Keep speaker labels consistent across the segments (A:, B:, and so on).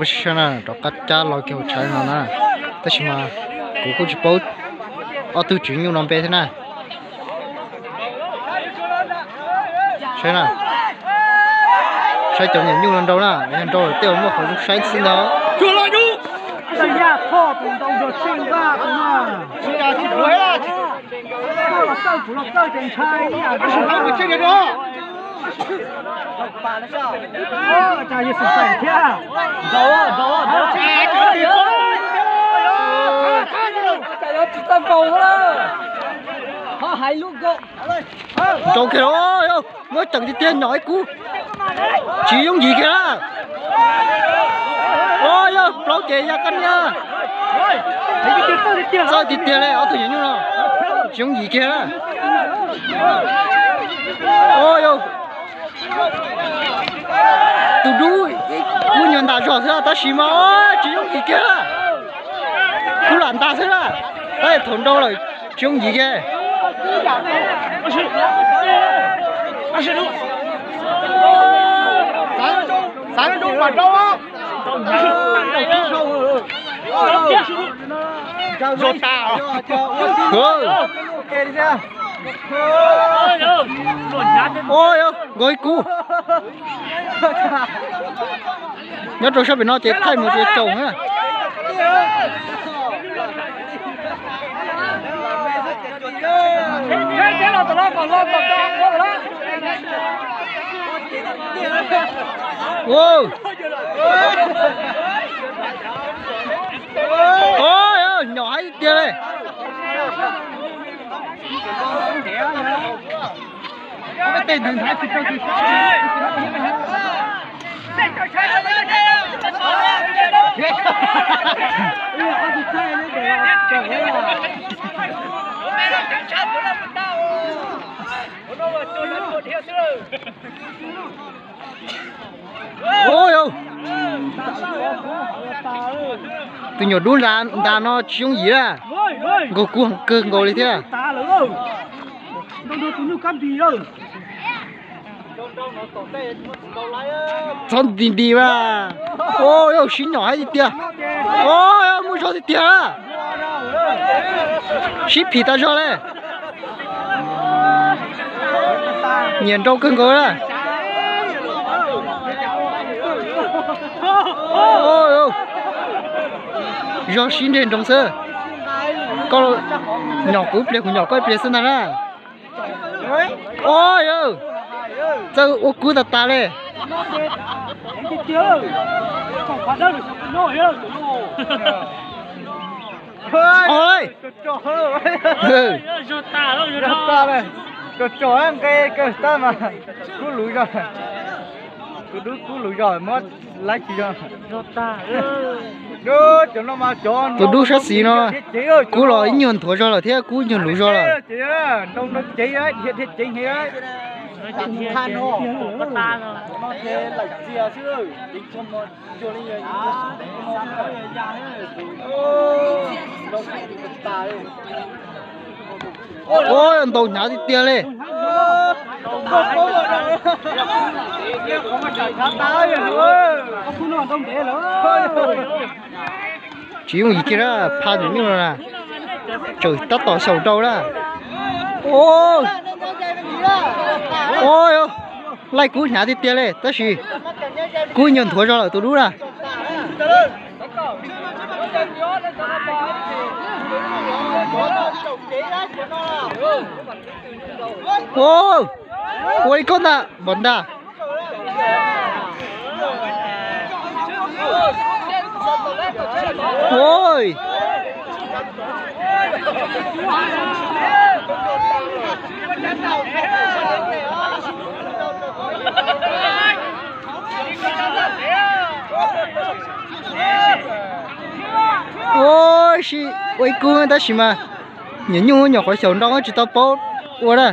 A: bây giờ nè đó cá cha
B: lo kiểu chơi
C: nó nè tất mà cũng có chụp bút ở chuyển
B: nhiều năm bé thế nè
C: chơi nè chơi chồng nhiều nhiều đâu nè nhân
B: đâu tiêu một khẩu súng xin đó
C: bà nó sao ô chào yêu sủng sẻ kia dấu à dấu
B: à dấu chè chè đi
C: chạy nó chỉ tao cầu đó họ hay lúc go
A: trông kìa đó yêu mới chẳng đi tiên nói cú chỉ giống gì kìa ôi yêu lâu chè ra cân nha sao đi tiên này ở tụi nhung nào giống gì kìa ta cho thế ta xí máu, chỉ ông gì kia. Là cứ làm ta thế là. Đây thằng đâu rồi. Chỉ ông gì
B: kia. Sáng đâu mà đâu á rồi
A: ta ôi ôi gối cú Nhớ trâu sao bị nó chết thay một cái chồng á.
C: ôi,
A: Wow. Ôi ơi, nhỏ hay kia đây.
C: cái tên
A: Ôi ơi. Tôi nhỏ đun ra, ra nó chung gì ra.
C: ơi ơi
A: Ngô cu hằng cơ ngô đi thế à.
C: ta lỡ đâu đâu tụi nó cắm gì đâu
A: Xong đi đi mà. Ôi ơi, xin nhỏ hay gì tia. Ôi ơi, mua cho thì tia à. Ship ta cho đây. Nhìn trâu cưng cố ra. Ôi ôi. Do xin đến trong sơ. Con nhỏ cú bia của nhỏ coi bia xin nào Ôi. Sao ô cú ta ta đây. Ôi.
C: Cho ta đâu cho
B: ta này, cái chỗ ăn cái cái ta mà, cứ lùi rồi, cứ đứa cứ lùi rồi mất lấy gì rồi,
C: cho ta
B: đứa cho nó mà cho
A: Tôi đu sát xí nó.
B: chị
A: Cú lo ý nhường thua cho là thế cú nhường lùi cho là.
B: chị ơi, trong nó chị ấy, thiệt thiệt chị ấy, than hồ,
C: có ta rồi.
B: nó thế là chia chứ, đi. Cho nó cho đi. Rồi, nó ta đi.
A: Ôi, anh tàu nhá thì
C: để nữa
A: Chỉ gì kia đó, pha được như là Trời, tao tỏ sầu trâu đó. Ôi. Ôi ôi. Lại cú nhá thì tia lên, tất gì. Cú nhường thua cho là tôi đúng ra. Ôi. Ôi con à, bọn ta. Ôi ôi, chị, ôi cô ta xí mà nhìn nhung nhỏ khỏi sầu đó chỉ tao bố ủa đây.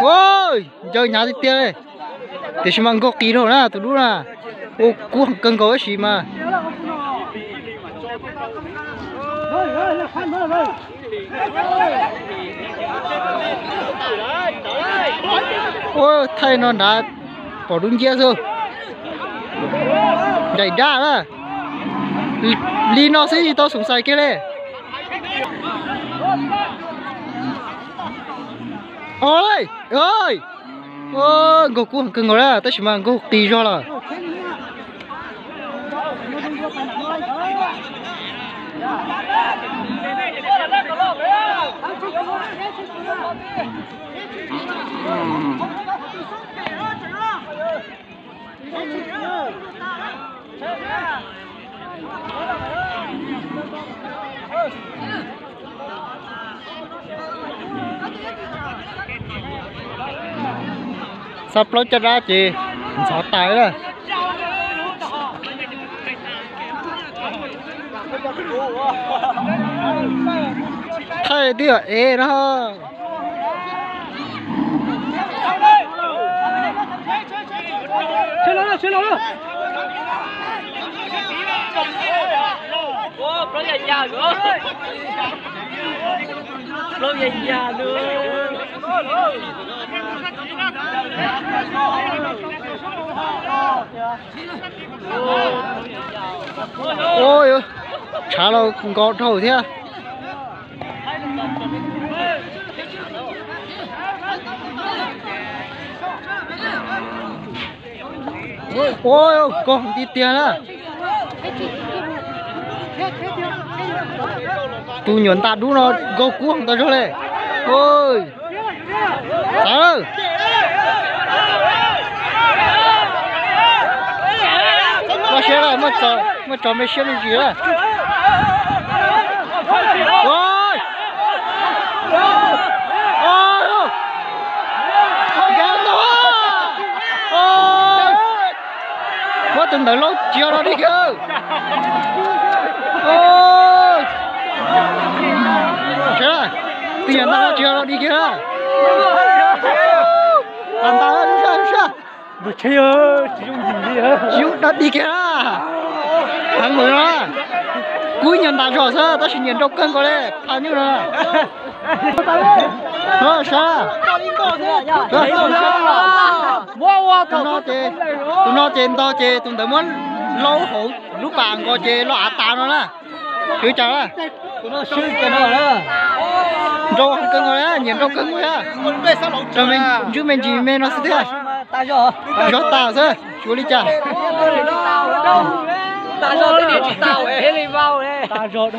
A: ôi, chơi nhà đi tiền đấy thì xem mang gốc kỹ rồi na tụi đứa na ô cuồng hàng cân có gì mà. Ô thay nó đã bỏ đúng kia rồi. Đẩy đa đó lý nó sẽ sủng sai kia đây. Ôi ơi, ôi gốc cú hàng rồi tao chỉ mang gốc tì cho là. Sắp lối cho ra chị sợ tay đó thay đi ở ê đó
C: Chơi lâu chơi lâu
D: Ô, nó về nhà nữa. Nó về nữa
A: ôi ôi chả cũng có thầu thế à? ôi con đi tiền à tu nhuận ta đu nó gấu cuồng ta cho lên ôi. Ờ. sao mà xe là mà cho mà cho mấy xe lên gì à ôi ôi gắn đó ôi mà từng đợi lâu chiều nó đi cơ. Ôi chết à? tiền tao chiều đi kia làm tao nó sao sao
C: Được chơi ơi, chỉ dùng gì đi hả?
A: chịu đặt đi kia thằng mới đó. Cuối nhận ta rõ sao? Ta chỉ nhận đâu cân có đấy thằng như là ờ sao? Ờ sao?
C: Wow wow,
A: tụi nó chê. tụi nó chê to chê. Tụi tụi muốn lâu hổ lúc bạn có chê lo à tao nó nè chứ chào đó.
C: Tụi nó chơi cái đó đó.
A: Rau cân rồi á nhận rau cân rồi á. Rồi mình chứ mình chỉ mình nó sẽ thế
C: Ta cho.
A: cho tao thôi chú đi
D: cho cái địa chỉ tao ấy, lấy vào
C: cho